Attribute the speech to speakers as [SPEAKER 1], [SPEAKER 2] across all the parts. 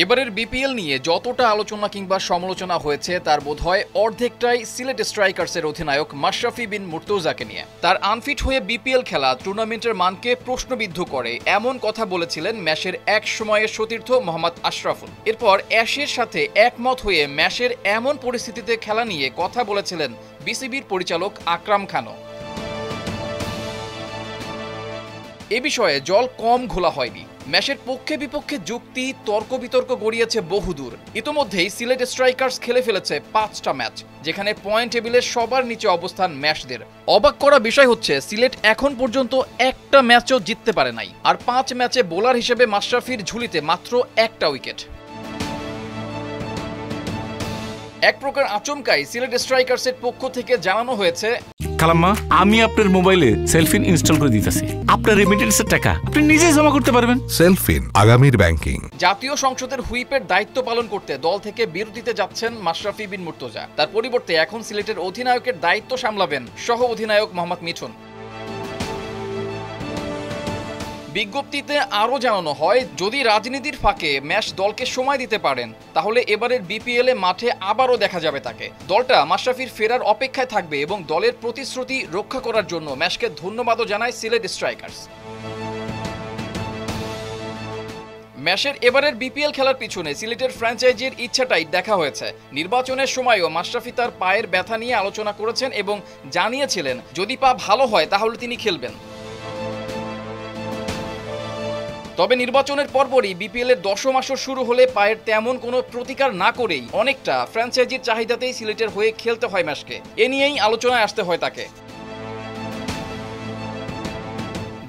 [SPEAKER 1] এবারের বিপিএল নিয়ে যতটা আলোচনা কিংবা সমালোচনা হয়েছে, তার বোধহয় অর্ধেকটাই সিলেট স্ট্রাইকার্সের অধিনায়ক মাশরাফি বিন মুর্তজাকে নিয়ে। তার আনফিট হয়ে বিপিএল খেলা টুর্নামেন্টের মানকে প্রশ্নবিদ্ধ করে, এমন কথা বলেছিলেন ম্যাশের এক সময়ের সতীর্থ মোহাম্মদ আশরাফুল। এরপর অ্যাশের সাথে একমত হয়ে ম্যাশের এমন পরিস্থিতিতে খেলা নিয়ে কথা বলেছিলেন বিসিবির পরিচালক আকরাম খানও। এ বিষয়ে জল কম ঘোলা হয়নি। ম্যাচের পক্ষে বিপক্ষে যুক্তি, তর্ক বিতর্ক গড়িয়েছে বহুদূর। ইতোমধ্যেই সিলেট স্ট্রাইকার্স খেলে ফেলেছে পাঁচটা ম্যাচ, যেখানে পয়েন্ট টেবিলে সবার নিচে অবস্থান ম্যাচদের। অবাক করা বিষয় হচ্ছে, সিলেট এখন পর্যন্ত একটা ম্যাচও জিততে পারে নাই, আর পাঁচ ম্যাচে বোলার হিসেবে মাশরাফির ঝুলিতে মাত্র একটা উইকেট। এক প্রকার আচমকাই সিলেট স্ট্রাইকার্সের পক্ষ থেকে জানানো হয়েছে
[SPEAKER 2] খালাম্মা আমি আপনার মোবাইলে সেলফিন ইনস্টল করে দিতেছি। আপনার রেমিটেন্সের টাকা আপনি নিজেই জমা করতে পারবেন।
[SPEAKER 3] সেলফিন আগামীর ব্যাংকিং
[SPEAKER 1] জাতীয় সংসদের হুইপের দায়িত্ব পালন করতে দল থেকে বিরতিতে যাচ্ছেন মাশরাফি বিন মুর্তজা। তার পরিবর্তে এখন সিলেটের অধিনায়কের দায়িত্ব সামলাবেন সহ অধিনায়ক মোহাম্মদ মিঠুন। বিজ্ঞপ্তিতে আরও জানানো হয়, যদি রাজনীতির ফাঁকে ম্যাচ দলকে সময় দিতে পারেন, তাহলে এবারের বিপিএল মাঠে আবারও দেখা যাবে তাকে। দলটা মাশরাফির ফেরার অপেক্ষায় থাকবে এবং দলের প্রতিশ্রুতি রক্ষা করার জন্য ম্যাচকে ধন্যবাদও জানায় সিলেট স্ট্রাইকার্স। ম্যাচের এবারের বিপিএল খেলার পিছনে সিলেটের ফ্র্যাঞ্চাইজির ইচ্ছাটাই দেখা হয়েছে। নির্বাচনের সময়ও মাশরাফি তার পায়ের ব্যথা নিয়ে আলোচনা করেছেন এবং জানিয়েছিলেন, যদি পা ভালো হয়, তাহলে তিনি খেলবেন। তবে নির্বাচনের পরপরই বিপিএল এর দশম আসর শুরু হলে পায়ের তেমন কোনো প্রতিকার না করেই অনেকটা ফ্র্যাঞ্চাইজির চাহিদাতেই সিলেটের হয়ে খেলতে হয় ম্যাচকে। এ নিয়েই আলোচনায় আসতে হয় তাকে।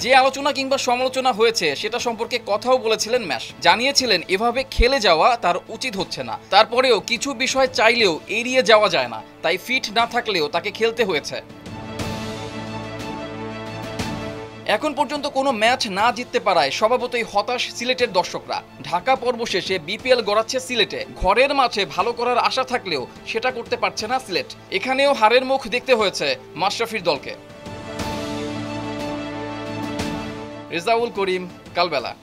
[SPEAKER 1] যে আলোচনা কিংবা সমালোচনা হয়েছে, সেটা সম্পর্কে কথাও বলেছিলেন ম্যাশ জানিয়েছিলেন, এভাবে খেলে যাওয়া তার উচিত হচ্ছে না। তারপরেও কিছু বিষয় চাইলেও এড়িয়ে যাওয়া যায় না। তাই ফিট না থাকলেও তাকে খেলতে হয়েছে। এখন পর্যন্ত কোনো ম্যাচ না জিততে পারায় স্বভাবতই হতাশ সিলেটের দর্শকরা। ঢাকা পর্ব শেষে বিপিএল গড়াচ্ছে সিলেটে। ঘরের মাঠে ভালো করার আশা থাকলেও সেটা করতে পারছে না সিলেট। এখানেও হারের মুখ দেখতে হয়েছে মাশরাফির দলকে। রেজাউল করিম, কালবেলা।